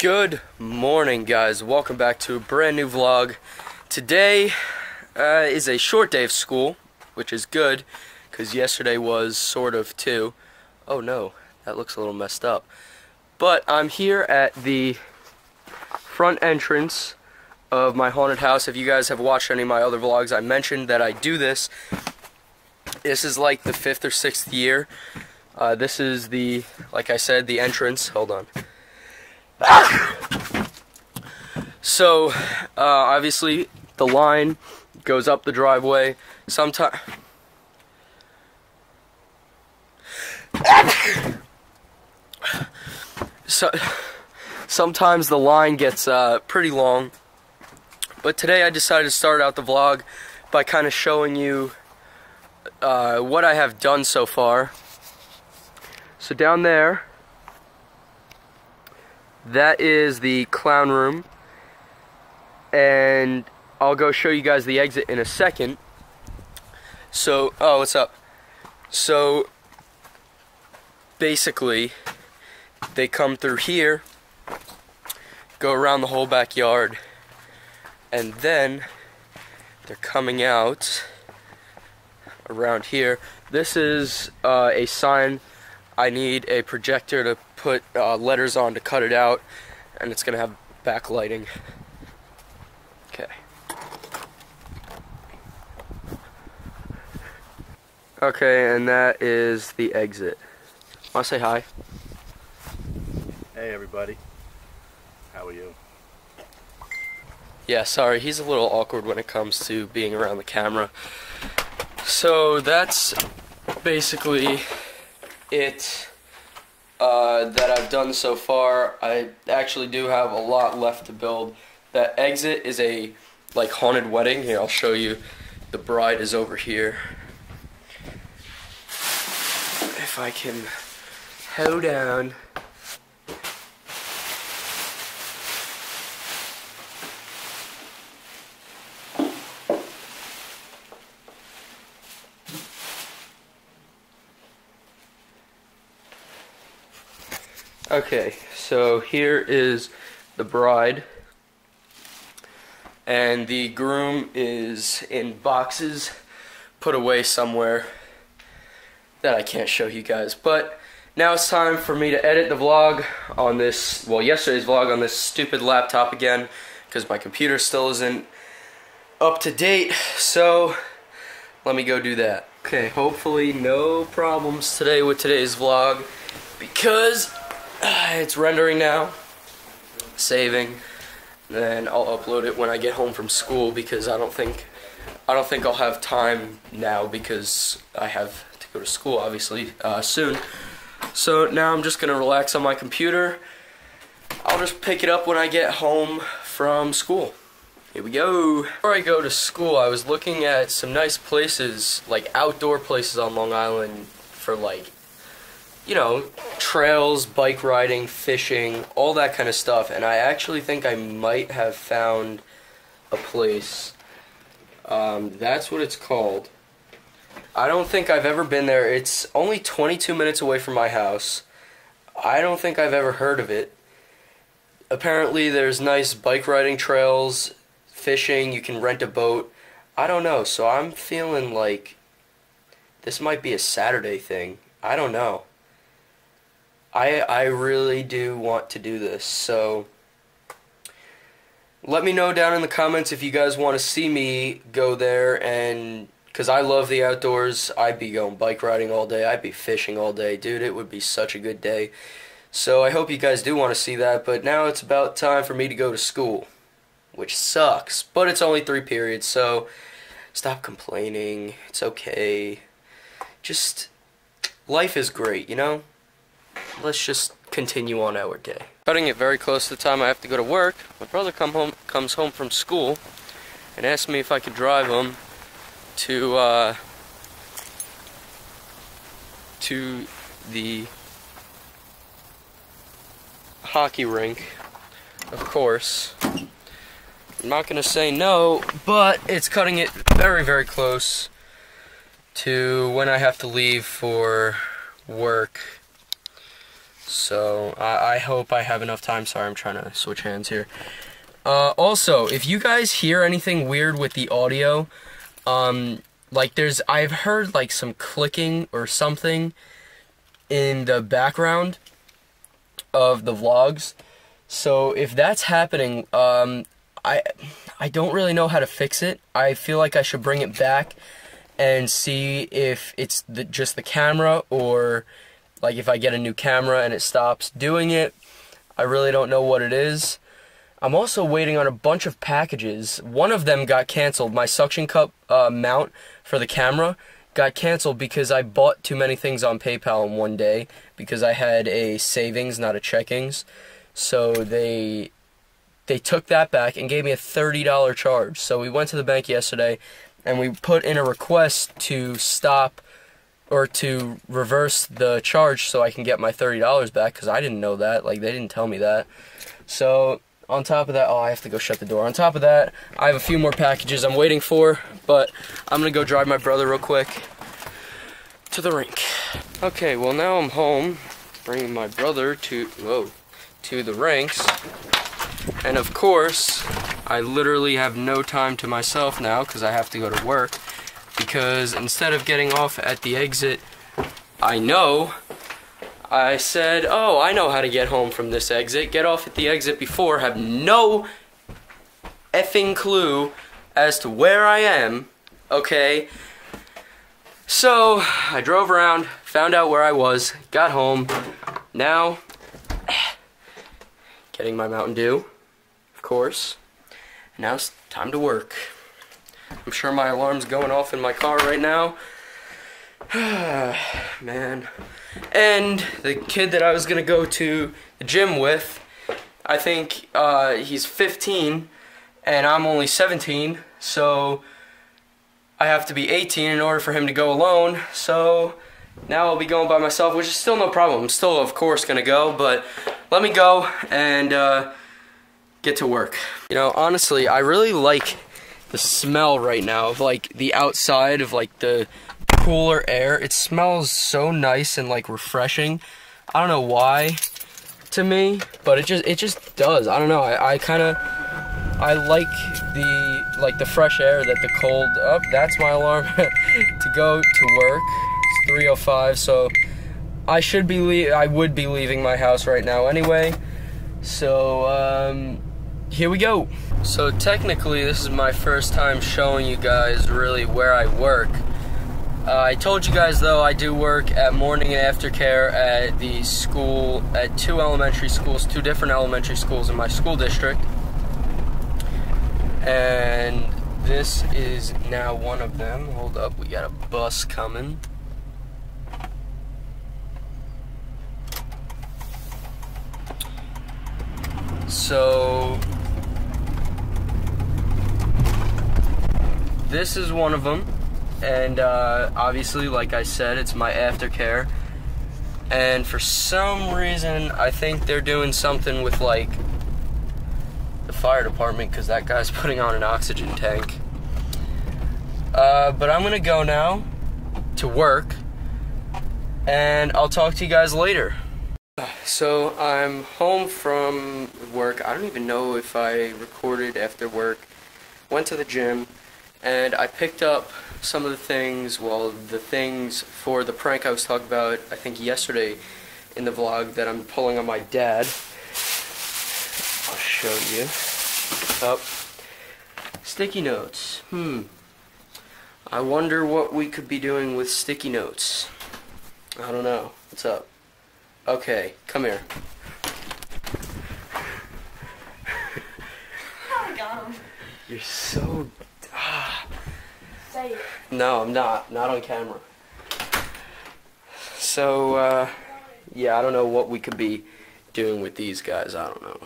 Good morning, guys. Welcome back to a brand new vlog. Today uh, is a short day of school, which is good because yesterday was sort of too. Oh no, that looks a little messed up. But I'm here at the front entrance of my haunted house. If you guys have watched any of my other vlogs, I mentioned that I do this. This is like the fifth or sixth year. Uh, this is the, like I said, the entrance. Hold on. So, uh, obviously, the line goes up the driveway. Sometimes. so, sometimes the line gets uh, pretty long. But today I decided to start out the vlog by kind of showing you uh, what I have done so far. So down there, that is the clown room. And I'll go show you guys the exit in a second. So, oh, what's up? So, basically, they come through here, go around the whole backyard, and then they're coming out around here. This is uh, a sign. I need a projector to put uh, letters on to cut it out, and it's gonna have backlighting. Okay. Okay, and that is the exit. Wanna say hi? Hey everybody. How are you? Yeah, sorry, he's a little awkward when it comes to being around the camera. So that's basically it uh, that I've done so far. I actually do have a lot left to build. That exit is a like haunted wedding. Here, I'll show you. The bride is over here. If I can hold down. Okay, so here is the bride, and the groom is in boxes put away somewhere that I can't show you guys. But now it's time for me to edit the vlog on this, well, yesterday's vlog on this stupid laptop again, because my computer still isn't up to date, so let me go do that. Okay, hopefully no problems today with today's vlog, because it's rendering now, saving, then I'll upload it when I get home from school because I don't think I don't think I'll have time now because I have to go to school obviously uh, soon. So now I'm just gonna relax on my computer. I'll just pick it up when I get home from school. Here we go. Before I go to school, I was looking at some nice places, like outdoor places on Long Island for like you know, trails, bike riding, fishing, all that kind of stuff. And I actually think I might have found a place. Um, that's what it's called. I don't think I've ever been there. It's only 22 minutes away from my house. I don't think I've ever heard of it. Apparently, there's nice bike riding trails, fishing, you can rent a boat. I don't know, so I'm feeling like this might be a Saturday thing. I don't know. I I really do want to do this. So let me know down in the comments if you guys want to see me go there and cuz I love the outdoors. I'd be going bike riding all day. I'd be fishing all day. Dude, it would be such a good day. So I hope you guys do want to see that, but now it's about time for me to go to school, which sucks, but it's only 3 periods, so stop complaining. It's okay. Just life is great, you know? Let's just continue on our day. Cutting it very close to the time I have to go to work, my brother come home comes home from school and asked me if I could drive him to uh, to the hockey rink, of course. I'm not gonna say no, but it's cutting it very, very close to when I have to leave for work So I, I hope I have enough time. Sorry, I'm trying to switch hands here. Uh, also, if you guys hear anything weird with the audio, um, like there's I've heard like some clicking or something in the background of the vlogs. So if that's happening, um, I I don't really know how to fix it. I feel like I should bring it back and see if it's the, just the camera or like if I get a new camera and it stops doing it. I really don't know what it is. I'm also waiting on a bunch of packages. One of them got canceled. My suction cup uh, mount for the camera got canceled because I bought too many things on PayPal in one day because I had a savings, not a checkings. So they they took that back and gave me a $30 charge. So we went to the bank yesterday and we put in a request to stop or to reverse the charge so I can get my $30 back cuz I didn't know that. Like they didn't tell me that. So on top of that, oh, I have to go shut the door. On top of that, I have a few more packages I'm waiting for, but I'm gonna go drive my brother real quick to the rink. Okay, well now I'm home, bringing my brother to, whoa, to the rinks. And of course, I literally have no time to myself now because I have to go to work. Because instead of getting off at the exit, I know I said, oh, I know how to get home from this exit. Get off at the exit before, have no effing clue as to where I am, okay? So, I drove around, found out where I was, got home. Now, getting my Mountain Dew, of course. Now it's time to work. I'm sure my alarm's going off in my car right now. Man. And the kid that I was gonna go to the gym with, I think uh, he's 15 and I'm only 17, so I have to be 18 in order for him to go alone. So now I'll be going by myself, which is still no problem. I'm still, of course, gonna go, but let me go and uh, get to work. You know, honestly, I really like the smell right now of like the outside of like the cooler air. It smells so nice and like refreshing. I don't know why to me, but it just it just does. I don't know. I, I kind of I like the like the fresh air that the cold up. Oh, that's my alarm to go to work. It's 3:05, so I should be I would be leaving my house right now anyway. So um, here we go. So technically, this is my first time showing you guys really where I work. Uh, I told you guys though I do work at morning and aftercare at the school at two elementary schools, two different elementary schools in my school district. And this is now one of them. Hold up, we got a bus coming. So this is one of them and uh, obviously, like I said, it's my aftercare. And for some reason, I think they're doing something with like the fire department because that guy's putting on an oxygen tank. Uh, but I'm gonna go now to work, and I'll talk to you guys later. So I'm home from work. I don't even know if I recorded after work. Went to the gym, and I picked up some of the things, well, the things for the prank I was talking about, I think yesterday in the vlog that I'm pulling on my dad. I'll show you. Oh, sticky notes. Hmm. I wonder what we could be doing with sticky notes. I don't know. What's up? Okay, come here. I got him. You're so Say it. No, I'm not. Not on camera. So, uh, yeah, I don't know what we could be doing with these guys. I don't know.